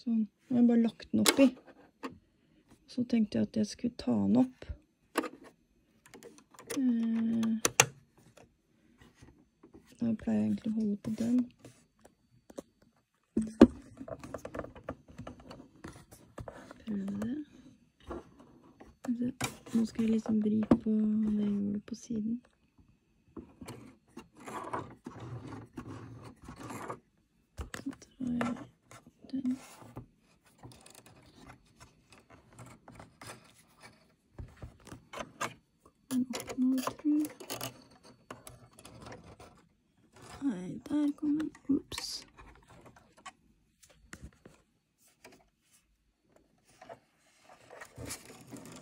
Sånn. Nå har jeg bare lagt den oppi. Så tenkte jeg at jeg skulle ta den opp. Eh, Da pleier jeg egentlig å holde på den. Prøve det. Nå skal jeg liksom vri på det gjorde på siden. Så drar jeg den. Nei, der kom den. Ops.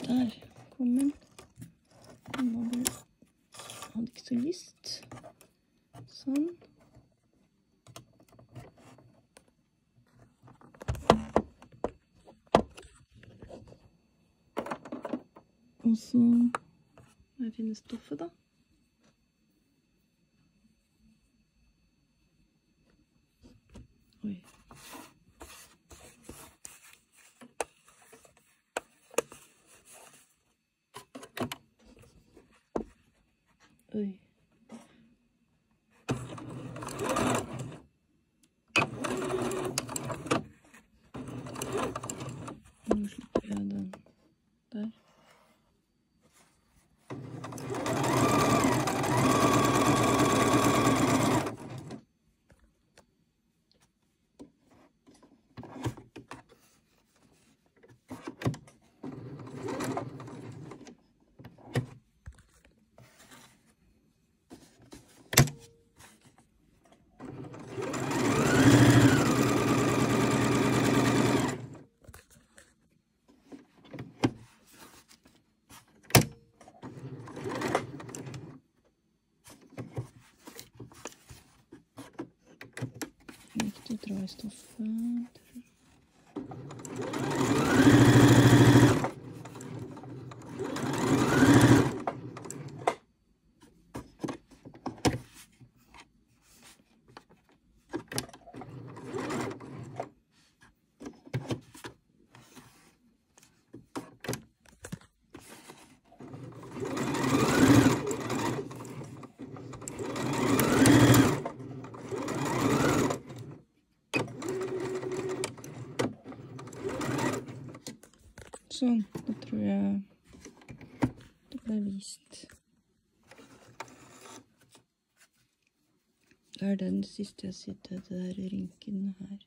Der kom den. Den Hadde ikke så lyst. Sånn. Og så må jeg finne stoffet, da. Oi. Oi. outro ó. Sånn. Da tror jeg det ble vist. Det er den siste jeg sitter, det der rynkene her.